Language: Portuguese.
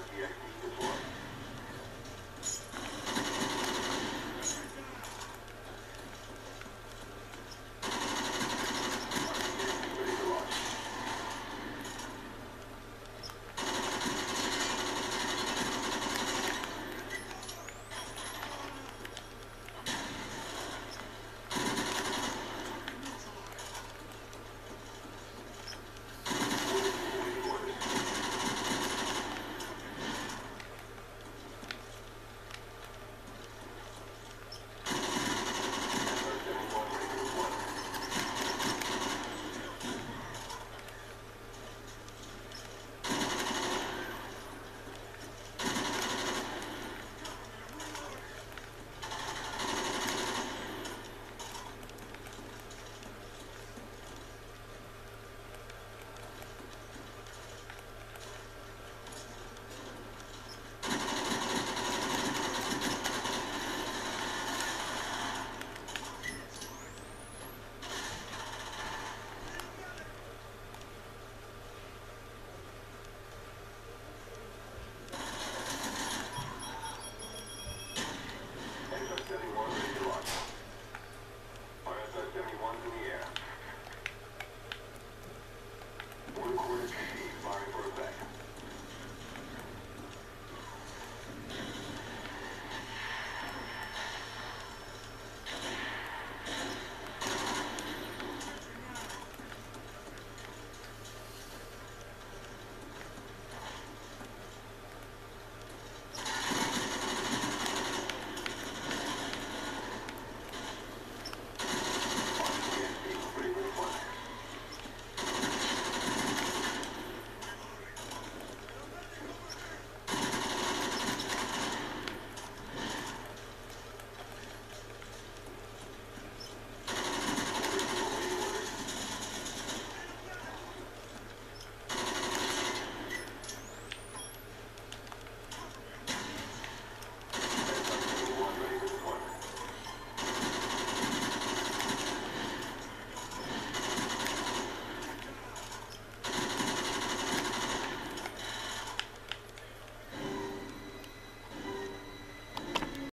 aqui, né? Eu tô